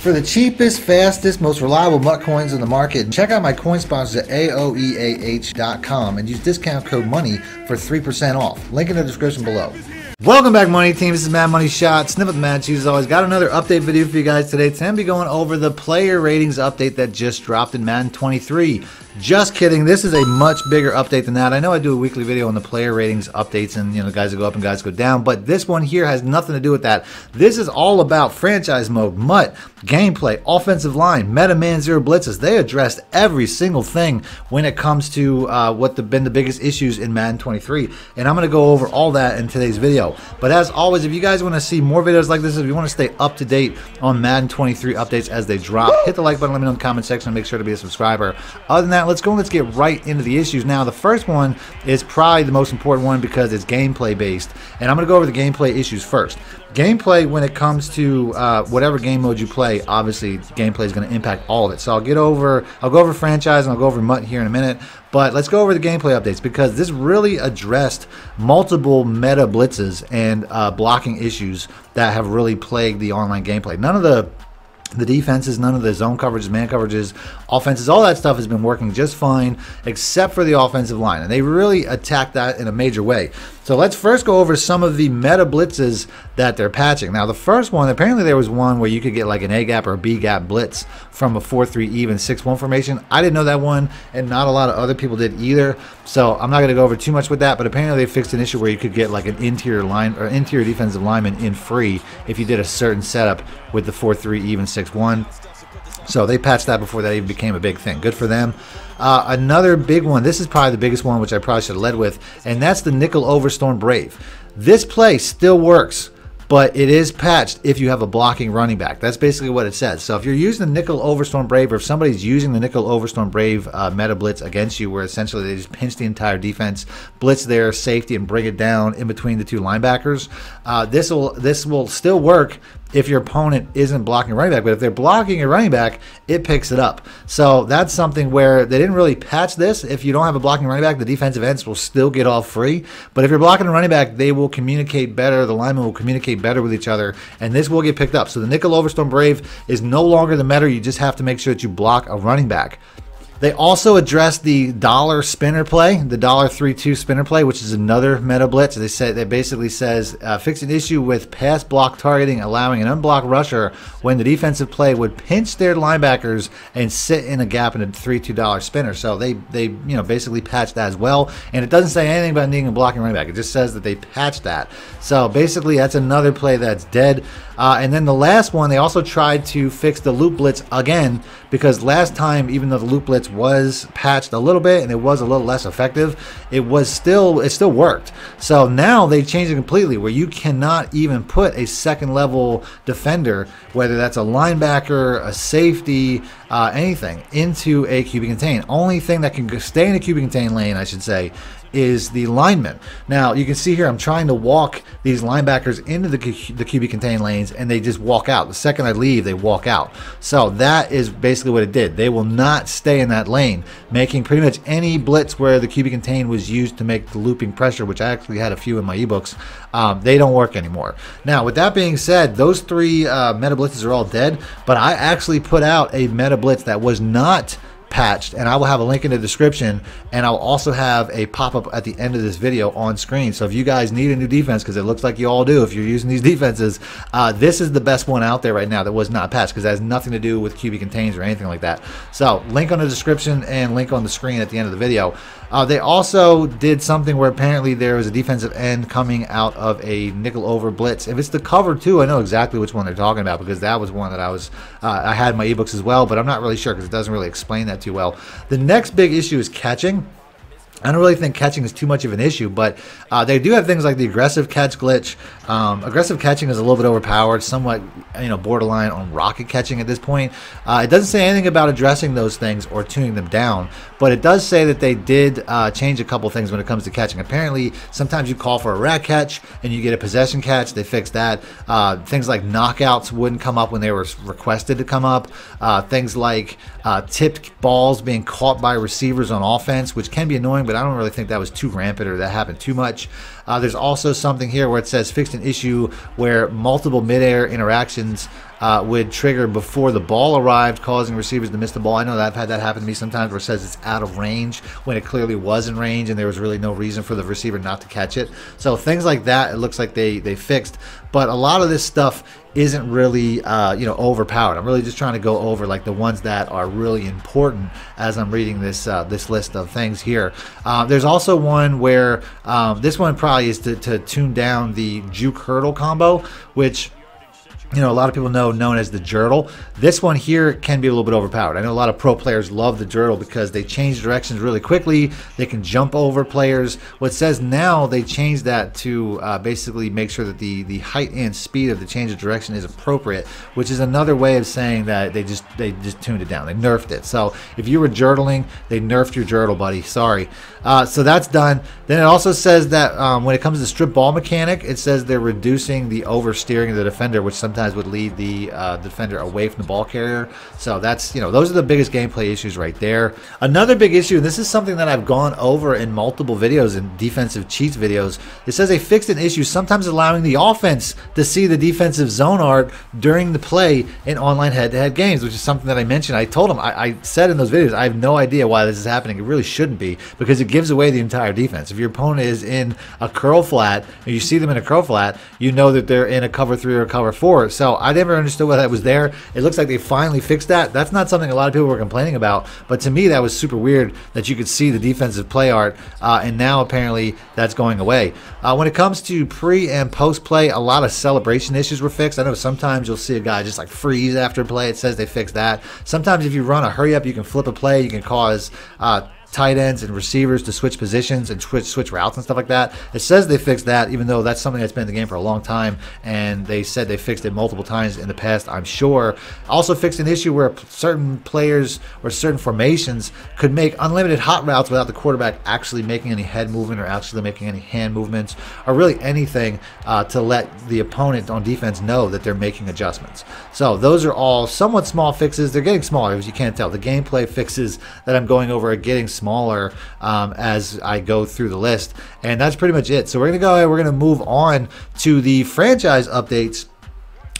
For the cheapest, fastest, most reliable MUT coins on the market, check out my coin sponsors at AOEAH.com and use discount code MONEY for 3% off. Link in the description below. Welcome back, Money Team. This is Madden Moneyshot. Snip with Mad Cheese. As always, got another update video for you guys today. Today, I'm be going over the player ratings update that just dropped in Madden 23. Just kidding. This is a much bigger update than that. I know I do a weekly video on the player ratings updates and, you know, guys go up and guys go down, but this one here has nothing to do with that. This is all about franchise mode, MUT, gameplay, offensive line, meta man zero blitzes. They addressed every single thing when it comes to uh, what have been the biggest issues in Madden 23. And I'm going to go over all that in today's video. But as always, if you guys want to see more videos like this, if you want to stay up to date on Madden 23 updates as they drop, hit the like button, let me know in the comment section, and make sure to be a subscriber. Other than that, let's go and let's get right into the issues. Now, the first one is probably the most important one because it's gameplay based. And I'm going to go over the gameplay issues first. Gameplay, when it comes to uh, whatever game mode you play, obviously gameplay is going to impact all of it. So I'll get over, I'll go over franchise and I'll go over MUT here in a minute. But let's go over the gameplay updates because this really addressed multiple meta blitzes and uh, blocking issues that have really plagued the online gameplay. None of the the defenses, none of the zone coverages, man coverages, offenses, all that stuff has been working just fine, except for the offensive line. And they really attacked that in a major way. So let's first go over some of the meta blitzes that they're patching. Now, the first one, apparently there was one where you could get like an A gap or B gap blitz from a 4 3 even 6 1 formation. I didn't know that one, and not a lot of other people did either. So I'm not going to go over too much with that, but apparently they fixed an issue where you could get like an interior line or interior defensive lineman in free if you did a certain setup with the 4 3 even 6 1. So they patched that before that even became a big thing. Good for them. Uh, another big one, this is probably the biggest one, which I probably should have led with, and that's the Nickel Overstorm Brave. This play still works but it is patched if you have a blocking running back. That's basically what it says. So if you're using the Nickel Overstorm Brave, or if somebody's using the Nickel Overstorm Brave uh, meta blitz against you, where essentially they just pinch the entire defense, blitz their safety, and bring it down in between the two linebackers, uh, this will this will still work if your opponent isn't blocking a running back. But if they're blocking a running back, it picks it up. So that's something where they didn't really patch this. If you don't have a blocking running back, the defensive ends will still get off free. But if you're blocking a running back, they will communicate better. The linemen will communicate better with each other, and this will get picked up. So the Nickel Overstorm Brave is no longer the meta. You just have to make sure that you block a running back. They also addressed the dollar spinner play, the dollar three two spinner play, which is another meta blitz. They say that basically says uh, fix an issue with pass block targeting, allowing an unblocked rusher when the defensive play would pinch their linebackers and sit in a gap in a three two dollar spinner. So they they you know basically patched that as well, and it doesn't say anything about needing a blocking running back. It just says that they patched that. So basically, that's another play that's dead. Uh, and then the last one, they also tried to fix the loop blitz again because last time, even though the loop blitz was patched a little bit and it was a little less effective, it was still it still worked. So now they changed it completely where you cannot even put a second level defender, whether that's a linebacker, a safety, uh, anything, into a QB contain. Only thing that can stay in a QB contain lane, I should say, is the lineman. Now you can see here I'm trying to walk these linebackers into the, the QB contain lanes and they just walk out. The second I leave, they walk out. So that is basically what it did. They will not stay in that lane, making pretty much any blitz where the QB contain was used to make the looping pressure, which I actually had a few in my ebooks, um, they don't work anymore. Now with that being said, those three uh, meta blitzes are all dead, but I actually put out a meta blitz that was not patched and I will have a link in the description and I'll also have a pop-up at the end of this video on screen. So if you guys need a new defense because it looks like you all do if you're using these defenses uh, this is the best one out there right now that was not patched because it has nothing to do with QB contains or anything like that. So link on the description and link on the screen at the end of the video. Uh, they also did something where apparently there was a defensive end coming out of a nickel over blitz. If it's the cover two, I know exactly which one they're talking about because that was one that I was uh, I had my ebooks as well, but I'm not really sure because it doesn't really explain that too well. The next big issue is catching. I don't really think catching is too much of an issue, but uh, they do have things like the aggressive catch glitch. Um, aggressive catching is a little bit overpowered, somewhat you know borderline on rocket catching at this point. Uh, it doesn't say anything about addressing those things or tuning them down, but it does say that they did uh, change a couple things when it comes to catching. Apparently, sometimes you call for a RAC catch and you get a possession catch. They fixed that. Uh, things like knockouts wouldn't come up when they were requested to come up. Uh, things like uh, tipped balls being caught by receivers on offense, which can be annoying but I don't really think that was too rampant or that happened too much. Uh, there's also something here where it says fixed an issue where multiple midair interactions uh, would trigger before the ball arrived, causing receivers to miss the ball. I know that I've had that happen to me sometimes where it says it's out of range when it clearly was in range and there was really no reason for the receiver not to catch it. So things like that, it looks like they, they fixed. But a lot of this stuff isn't really uh, you know overpowered. I'm really just trying to go over like the ones that are really important as I'm reading this uh, this list of things here. Uh, there's also one where um, this one probably is to, to tune down the juke hurdle combo, which you know, a lot of people know known as the Jurtle. This one here can be a little bit overpowered. I know a lot of pro players love the Jurtle because they change directions really quickly. They can jump over players. What says now they changed that to uh, basically make sure that the the height and speed of the change of direction is appropriate, which is another way of saying that they just they just tuned it down. They nerfed it. So if you were jurtling, they nerfed your Jurtle, buddy. Sorry. Uh, so that's done. Then it also says that um, when it comes to strip ball mechanic, it says they're reducing the oversteering of the defender, which sometimes would lead the uh, defender away from the ball carrier. So that's, you know, those are the biggest gameplay issues right there. Another big issue, and this is something that I've gone over in multiple videos and defensive cheats videos, it says they fixed an issue, sometimes allowing the offense to see the defensive zone art during the play in online head-to-head games, which is something that I mentioned. I told them, I, I said in those videos, I have no idea why this is happening. It really shouldn't be because it gives away the entire defense. If your opponent is in a curl flat and you see them in a curl flat, you know that they're in a cover three or a cover four. So I never understood why that was there. It looks like they finally fixed that. That's not something a lot of people were complaining about, but to me that was super weird that you could see the defensive play art, uh, and now apparently that's going away. Uh, when it comes to pre and post play, a lot of celebration issues were fixed. I know sometimes you'll see a guy just like freeze after a play. It says they fixed that. Sometimes if you run a hurry up, you can flip a play. You can cause uh, tight ends and receivers to switch positions and switch switch routes and stuff like that. It says they fixed that, even though that's something that's been in the game for a long time, and they said they fixed it multiple times in the past. I'm sure. Also fixed an issue where certain players or certain formations could make unlimited hot routes without the quarterback actually making any head movement or actually making any hand movements or really anything uh, to let the opponent on defense know that they're making adjustments. So those are all somewhat small fixes. They're getting smaller, as you can't tell. The gameplay fixes that I'm going over are getting smaller um, as I go through the list. And that's pretty much it. So we're going to go ahead, we're going to move on to the franchise updates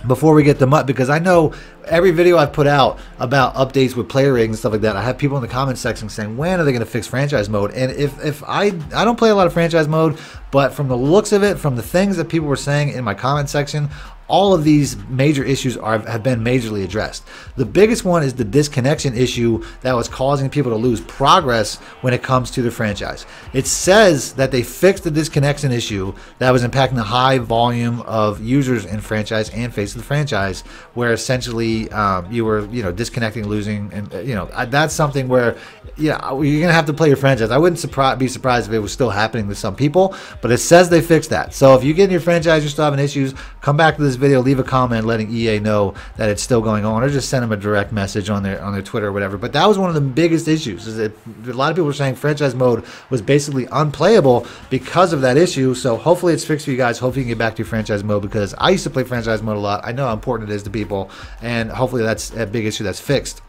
before we get them up because I know every video I've put out about updates with player ratings and stuff like that, I have people in the comment section saying, when are they going to fix franchise mode? And if, if I, I don't play a lot of franchise mode, but from the looks of it, from the things that people were saying in my comment section, all of these major issues are, have been majorly addressed. The biggest one is the disconnection issue that was causing people to lose progress when it comes to the franchise. It says that they fixed the disconnection issue that was impacting the high volume of users in franchise and face of the franchise, where essentially um, you were, you know, disconnecting, losing, and uh, you know that's something where, yeah, you're gonna have to play your franchise. I wouldn't surprise, be surprised if it was still happening to some people, but it says they fixed that. So if you get in your franchise, you're still having issues, come back to this video, leave a comment letting EA know that it's still going on, or just send them a direct message on their on their Twitter or whatever. But that was one of the biggest issues. Is that a lot of people were saying franchise mode was basically unplayable because of that issue. So hopefully it's fixed for you guys. Hopefully you can get back to your franchise mode because I used to play franchise mode a lot. I know how important it is to people, and hopefully that's a big issue that's fixed.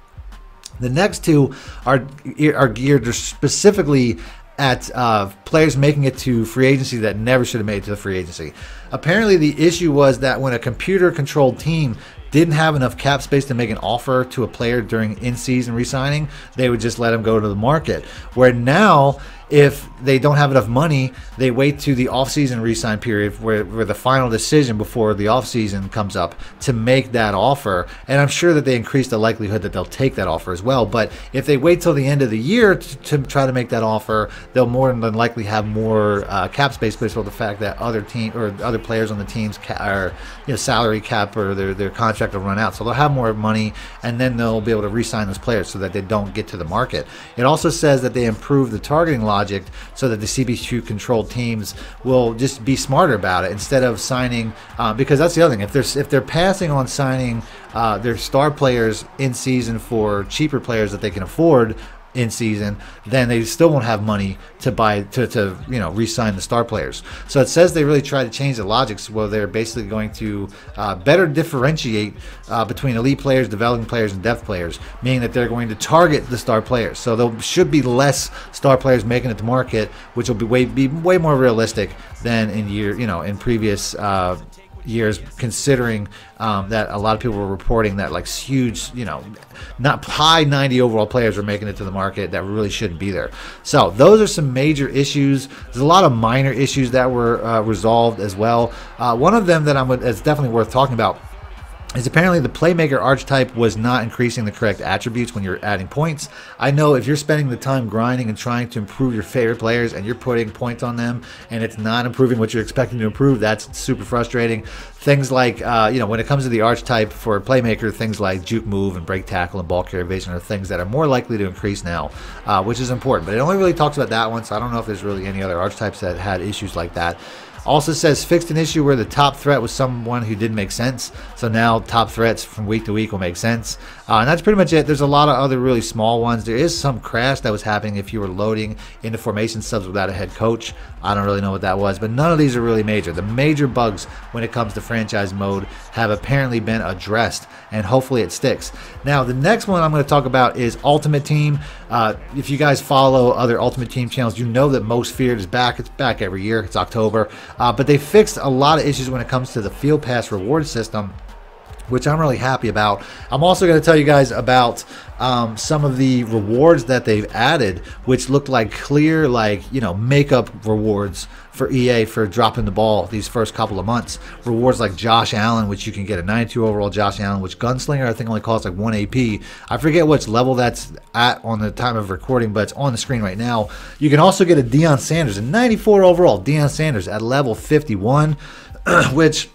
The next two are are geared specifically at uh, players making it to free agency that never should have made it to the free agency. Apparently, the issue was that when a computer controlled team didn't have enough cap space to make an offer to a player during in season re signing, they would just let him go to the market. Where now, if they don't have enough money, they wait to the offseason re-sign period where, where the final decision before the offseason comes up to make that offer. And I'm sure that they increase the likelihood that they'll take that offer as well. But if they wait till the end of the year to, to try to make that offer, they'll more than likely have more uh, cap space based on the fact that other team or other players on the teams ca- are you know salary cap or their their contract will run out. So they'll have more money, and then they'll be able to re-sign those players so that they don't get to the market. It also says that they improve the targeting logic logic so that the CPU controlled teams will just be smarter about it instead of signing uh, because that's the other thing if they're if they're passing on signing uh, their star players in season for cheaper players that they can afford in season, then they still won't have money to buy to, to you know re-sign the star players. So it says they really try to change the logics where they're basically going to uh, better differentiate uh, between elite players, developing players, and depth players, meaning that they're going to target the star players. So there should be less star players making it to market, which will be way be way more realistic than in year you know in previous. Uh, years, considering um, that a lot of people were reporting that like huge, you know, not high 90 overall players were making it to the market that really shouldn't be there. So those are some major issues. There's a lot of minor issues that were uh, resolved as well. Uh, one of them that I'm it's definitely worth talking about is apparently the playmaker archetype was not increasing the correct attributes when you're adding points. I know if you're spending the time grinding and trying to improve your favorite players and you're putting points on them and it's not improving what you're expecting to improve, that's super frustrating. Things like, uh, you know, when it comes to the archetype for playmaker, things like juke move and break tackle and ball carrier evasion are things that are more likely to increase now, uh, which is important. But it only really talks about that one, so I don't know if there's really any other archetypes that had issues like that. Also says fixed an issue where the top threat was someone who didn't make sense. So now top threats from week to week will make sense. Uh, and that's pretty much it. There's a lot of other really small ones. There is some crash that was happening if you were loading into formation subs without a head coach. I don't really know what that was, but none of these are really major. The major bugs when it comes to franchise mode have apparently been addressed, and hopefully it sticks. Now, the next one I'm going to talk about is Ultimate Team. Uh, if you guys follow other Ultimate Team channels, you know that Most Feared is back. It's back every year. It's October. Uh, but they fixed a lot of issues when it comes to the Field Pass reward system which I'm really happy about. I'm also going to tell you guys about um, some of the rewards that they've added, which look like clear, like, you know, makeup rewards for EA for dropping the ball these first couple of months. Rewards like Josh Allen, which you can get a 92 overall Josh Allen, which Gunslinger I think only costs like 1 AP. I forget which level that's at on the time of recording, but it's on the screen right now. You can also get a Deion Sanders, a 94 overall Deion Sanders at level 51, which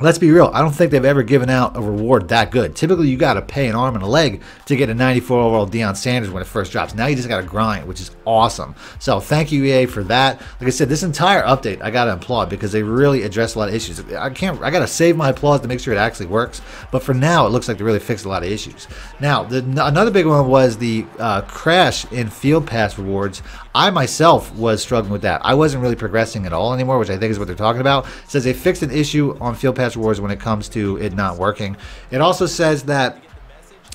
let's be real, I don't think they've ever given out a reward that good. Typically, you got to pay an arm and a leg to get a 94 overall Deion Sanders when it first drops. Now you just got to grind, which is awesome. So thank you, EA, for that. Like I said, this entire update I got to applaud because they really addressed a lot of issues. I can't, I got to save my applause to make sure it actually works. But for now, it looks like they really fixed a lot of issues. Now, the, another big one was the uh, crash in Field Pass rewards. I myself was struggling with that. I wasn't really progressing at all anymore, which I think is what they're talking about. It says they fixed an issue on Field Pass rewards when it comes to it not working. It also says that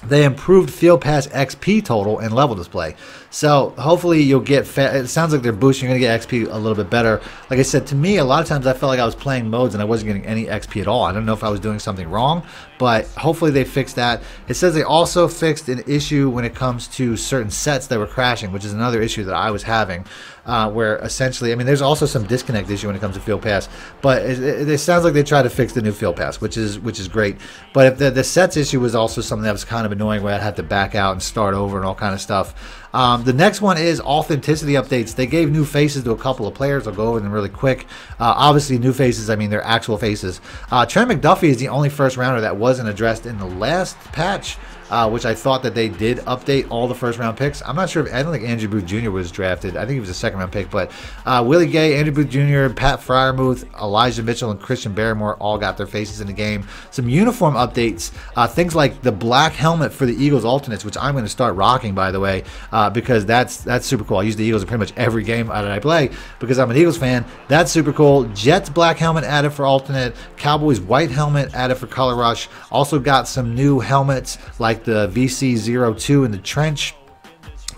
they improved Field Pass XP total and level display. So hopefully you'll get. It sounds like they're boosting. You're gonna get XP a little bit better. Like I said, to me, a lot of times I felt like I was playing modes and I wasn't getting any XP at all. I don't know if I was doing something wrong, but hopefully they fixed that. It says they also fixed an issue when it comes to certain sets that were crashing, which is another issue that I was having. Uh, where essentially, I mean, there's also some disconnect issue when it comes to Field Pass, but it, it, it, sounds like they try to fix the new Field Pass, which is which is great. But if the, the sets issue was also something that was kind of annoying, where I had to back out and start over and all kind of stuff. Um, the next one is authenticity updates. They gave new faces to a couple of players. I'll go over them really quick. Uh, obviously, new faces, I mean, they're actual faces. Uh, Trent McDuffie is the only first rounder that wasn't addressed in the last patch uh, which I thought that they did update all the first round picks. I'm not sure if I don't think Andrew Booth Jr. was drafted. I think he was a second round pick, but uh, Willie Gay, Andrew Booth Jr., Pat Freiermuth, Elijah Mitchell, and Christian Barmore all got their faces in the game. Some uniform updates, uh, things like the black helmet for the Eagles alternates, which I'm going to start rocking by the way, uh, because that's that's super cool. I use the Eagles in pretty much every game that I play because I'm an Eagles fan. That's super cool. Jets black helmet added for alternate. Cowboys white helmet added for color rush. Also got some new helmets like the VC02 in the trench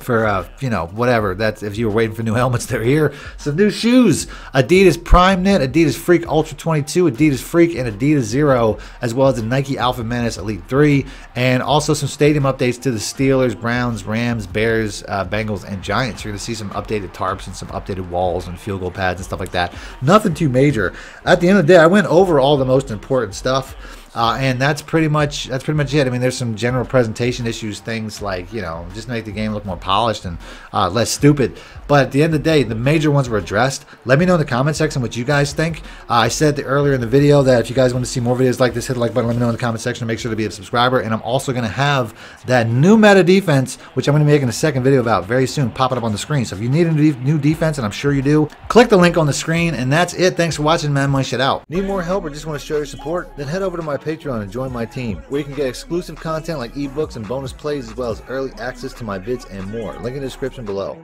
for uh, you know whatever. That's if you were waiting for new helmets they're here. Some new shoes. Adidas prime knit adidas freak ultra 22 adidas freak and adidas zero as well as the nike alpha menace elite 3 and also some stadium updates to the steelers browns rams bears uh, bengals and giants. You're to see some updated tarps and some updated walls and field goal pads and stuff like that. Nothing too major. At the end of the day i went over all the most important stuff uh, and that's pretty much that's pretty much it. I mean, there's some general presentation issues, things like you know, just make the game look more polished and uh, less stupid. But at the end of the day, the major ones were addressed. Let me know in the comment section what you guys think. Uh, I said earlier in the video that if you guys want to see more videos like this, hit the like button. Let me know in the comment section. Make sure to be a subscriber. And I'm also going to have that new meta defense, which I'm going to be making a second video about very soon, popping up on the screen. So if you need a new defense, and I'm sure you do, click the link on the screen. And that's it. Thanks for watching, man. Moneyshot out. Need more help or just want to show your support? Then head over to my Patreon and join my team, where you can get exclusive content like ebooks and bonus plays as well as early access to my vids and more. Link in the description below.